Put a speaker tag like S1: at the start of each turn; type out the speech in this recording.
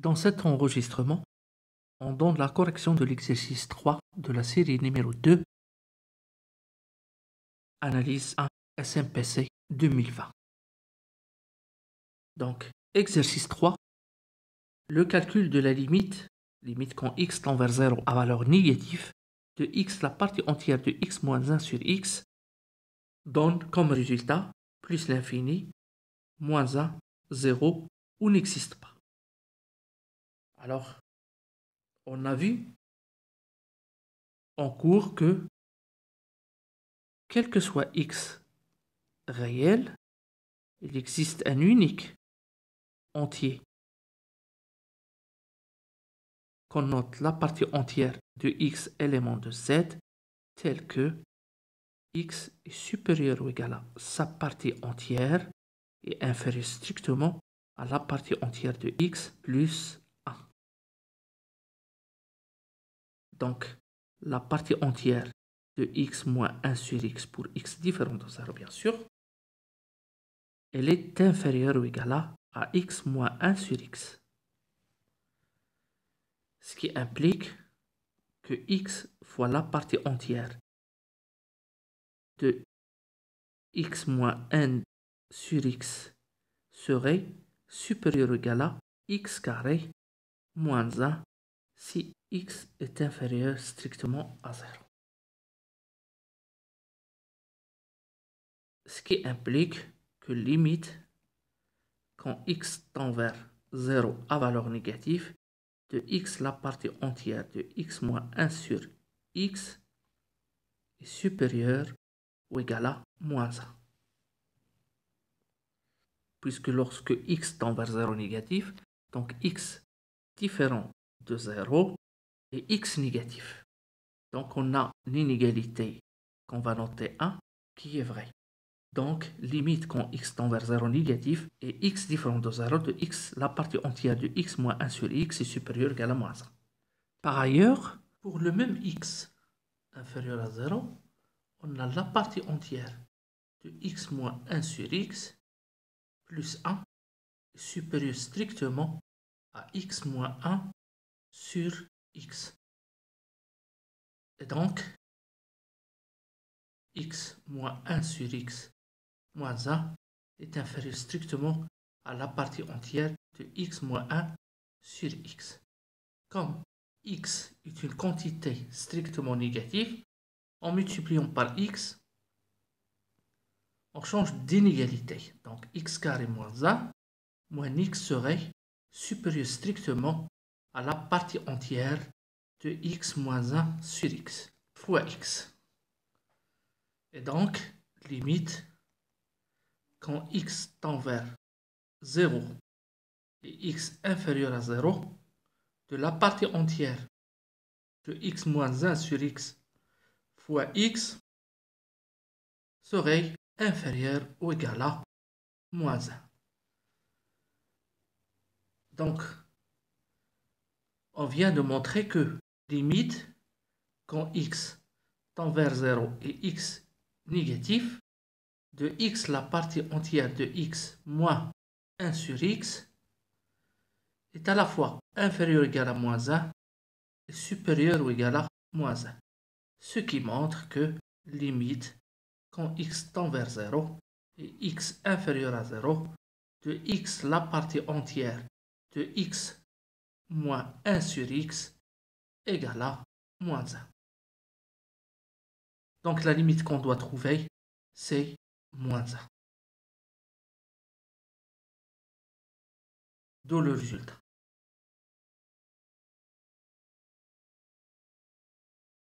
S1: Dans cet enregistrement, on donne la correction de l'exercice 3 de la série numéro 2, analyse 1 SMPC 2020. Donc, exercice 3, le calcul de la limite, limite quand x tend vers 0 à valeur négative, de x la partie entière de x moins 1 sur x, donne comme résultat plus l'infini, moins 1, 0 ou n'existe pas. Alors, on a vu en cours que, quel que soit x réel, il existe un unique entier. Qu'on note la partie entière de x élément de z tel que x est supérieur ou égal à sa partie entière et inférieur strictement à la partie entière de x plus Donc, la partie entière de x moins 1 sur x pour x différent de 0, bien sûr, elle est inférieure ou égale à, x moins 1 sur x. Ce qui implique que x fois la partie entière de x moins 1 sur x serait supérieur ou égal à x carré moins 1 si x est inférieur strictement à 0. Ce qui implique que limite, quand x tend vers 0 à valeur négative, de x la partie entière de x moins 1 sur x est supérieure ou égale à moins 1. Puisque lorsque x tend vers 0 négatif, donc x différent de 0 et x négatif. Donc on a l'inégalité qu'on va noter 1 qui est vrai. Donc limite quand x tend vers 0 négatif et x différent de 0 de x, la partie entière de x moins 1 sur x est supérieure à la moins 1. Par ailleurs, pour le même x inférieur à 0, on a la partie entière de x moins 1 sur x plus 1 supérieur strictement à x moins 1 sur x. Et donc, x moins 1 sur x moins 1 est inférieur strictement à la partie entière de x moins 1 sur x. Comme x est une quantité strictement négative, en multipliant par x, on change d'inégalité. Donc x carré moins 1 moins x serait supérieur strictement à la partie entière de x moins 1 sur x fois x. Et donc, limite, quand x tend vers 0 et x inférieur à 0, de la partie entière de x moins 1 sur x fois x serait inférieur ou égal à moins 1. Donc, on vient de montrer que limite quand x tend vers 0 et x négatif, de x la partie entière de x moins 1 sur x est à la fois inférieur ou égal à moins 1 et supérieur ou égal à moins 1. Ce qui montre que limite quand x tend vers 0 et x inférieur à 0 de x la partie entière de x moins 1 sur x égale à moins 1. Donc la limite qu'on doit trouver, c'est moins 1. D'où le résultat.